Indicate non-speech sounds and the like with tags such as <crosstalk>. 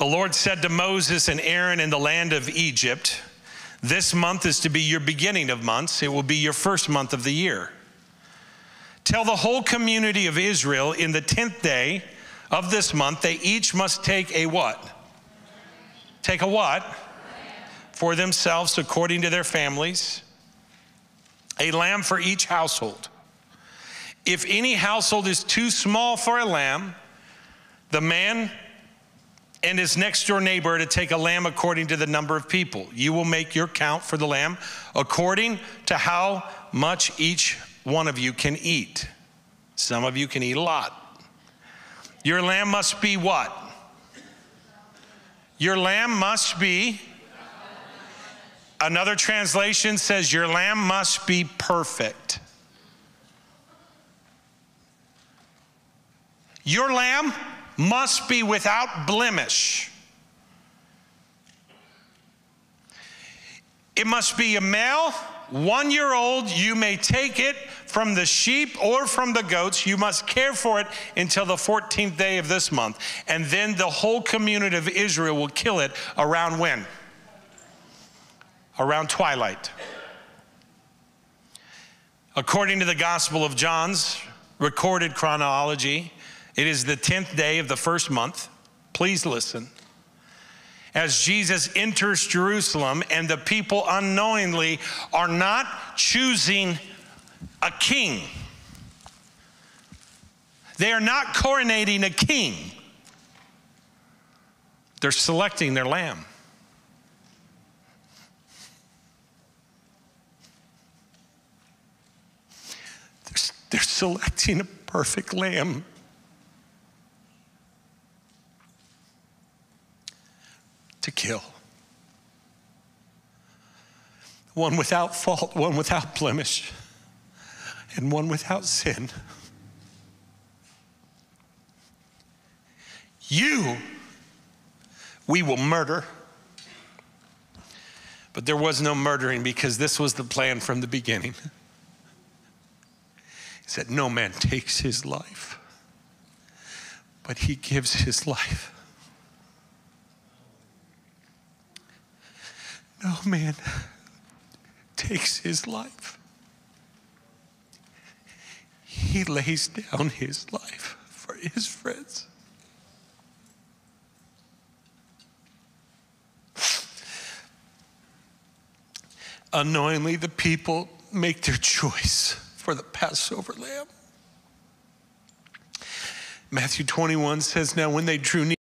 The Lord said to Moses and Aaron in the land of Egypt, This month is to be your beginning of months, it will be your first month of the year. Tell the whole community of Israel in the 10th day of this month, they each must take a what? Take a what? For themselves according to their families. A lamb for each household. If any household is too small for a lamb, the man and his next door neighbor to take a lamb according to the number of people. You will make your count for the lamb according to how much each one of you can eat. Some of you can eat a lot. Your lamb must be what? Your lamb must be. Another translation says, Your lamb must be perfect. Your lamb must be without blemish. It must be a male, one year old. You may take it from the sheep or from the goats. You must care for it until the 14th day of this month. And then the whole community of Israel will kill it around when? Around twilight. According to the Gospel of John's recorded chronology, it is the 10th day of the first month. Please listen as Jesus enters Jerusalem, and the people unknowingly are not choosing a king. They are not coronating a king, they're selecting their lamb. They're, selecting a perfect lamb. To kill. One without fault, one without blemish, and one without sin. You, we will murder. But there was no murdering because this was the plan from the beginning. He said, No man takes his life, but he gives his life No man <laughs> takes his life. He lays down his life for his friends. Unknowingly, the people make their choice for the Passover lamb. Matthew 21 says, Now when they drew near,